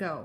go.